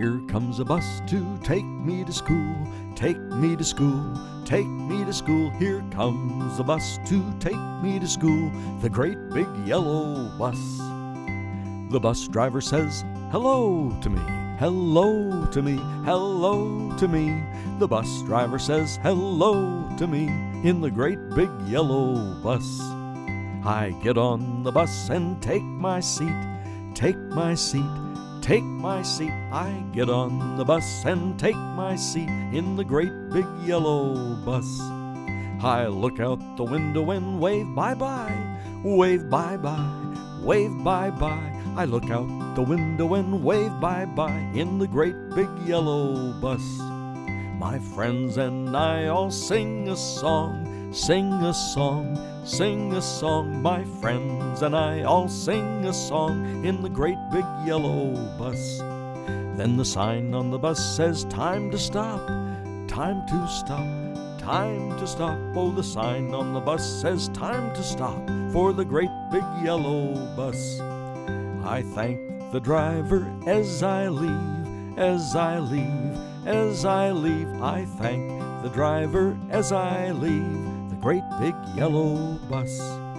Here comes a bus to take me to school, take me to school, take me to school. Here comes a bus to take me to school, the great big yellow bus. The bus driver says, Hello to me, hello to me, hello to me. The bus driver says, Hello to me in the great big yellow bus. I get on the bus and take my seat, take my seat, take my seat. I get on the bus and take my seat in the great big yellow bus. I look out the window and wave bye bye, wave bye bye, wave bye bye. I look out the window and wave bye bye in the great big yellow bus. My friends and I all sing a song, sing a song, sing a song. My friends and I all sing a song in the great big yellow bus. Then the sign on the bus says, Time to stop, time to stop, time to stop. Oh, the sign on the bus says, Time to stop for the great big yellow bus. I thank the driver as I leave, as I leave, as I leave. I thank the driver as I leave great big yellow bus.